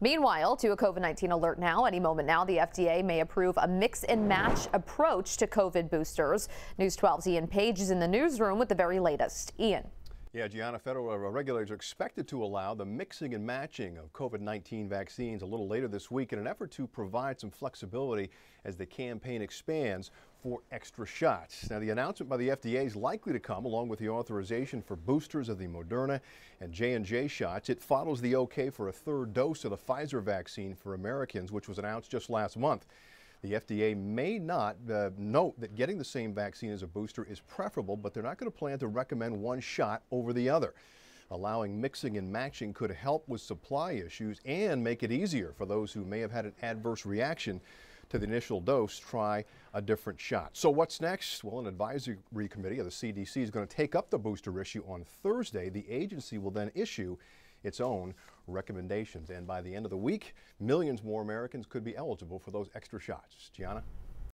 Meanwhile, to a COVID-19 alert now, any moment now, the FDA may approve a mix and match approach to COVID boosters. News 12's Ian Page is in the newsroom with the very latest. Ian. Yeah, Gianna, federal uh, regulators are expected to allow the mixing and matching of COVID-19 vaccines a little later this week in an effort to provide some flexibility as the campaign expands for extra shots. Now, the announcement by the FDA is likely to come along with the authorization for boosters of the Moderna and J&J shots. It follows the okay for a third dose of the Pfizer vaccine for Americans, which was announced just last month. The FDA may not uh, note that getting the same vaccine as a booster is preferable, but they're not going to plan to recommend one shot over the other. Allowing mixing and matching could help with supply issues and make it easier for those who may have had an adverse reaction to the initial dose try a different shot. So what's next? Well, an advisory committee of the CDC is going to take up the booster issue on Thursday. The agency will then issue its own recommendations. And by the end of the week, millions more Americans could be eligible for those extra shots. Gianna?